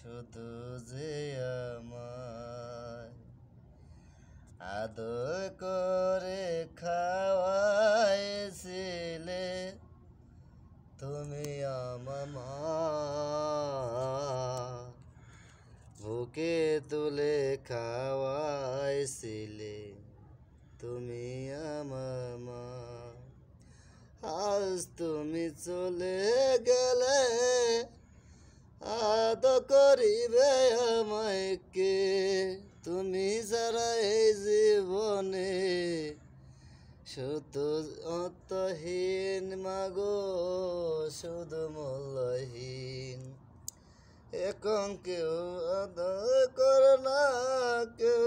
শুধু যে আমার আদর করে খাওয়াইছিলে, তুমি আমার মা। বুকে তুলে খাওয়াইছিলে, তুমি আমার মা। আজ তুমি চলে আদ করিবে আমায় কে তুমি ছাড়া এই জীবনে শুধু অন্তহীন মাগো শুধু মূল্যহীন এখন কেউ আদর করে না কেউ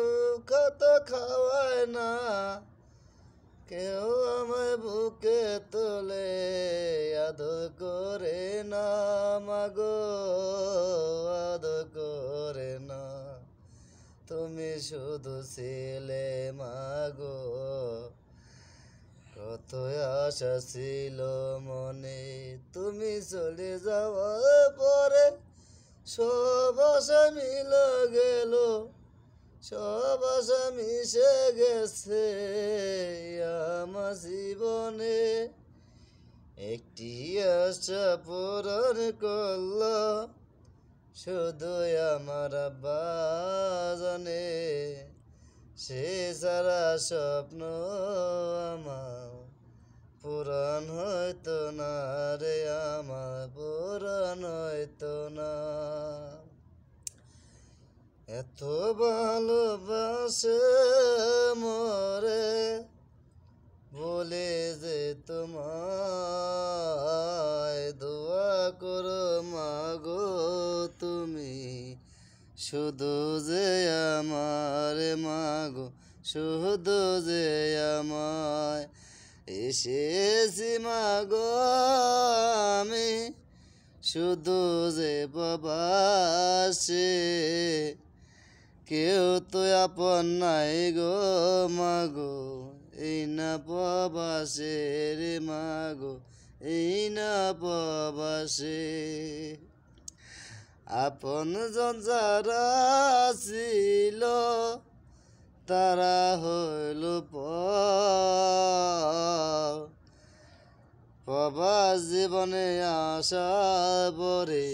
কত খাওয়ায় না কেউ আমায় বুকে তোলে আদর করে না মাগো আদর করে না তুমি শুধু ছেলে মাগো কত আশা ছিল মনে তুমি চলে যাওয়ার পরে সব আশা মিল গেল সব আশা মিশে গেছে আমার জীবনে একটি আশা পূরণ করল, শুধু আমার বাজনে সে সারা স্বপ্ন আমার পূরণ হইতো না রে, আমার পূরণ হইতো না। এত ভালোবাসে মরে বলে যে দোয়া করো মাগো তুমি। শুধু যে আমার, মাগো, শুধু যে আমায়। এসেছি, মাগো আমি। শুধু যে বাবাসে কেউ তো আপন নাই গো, মাগো, এই না প্রবাসে রে মাগো। এই না প্রবাসে আপন যারা ছিল তারা হইল পবা জীবনে আশা পরে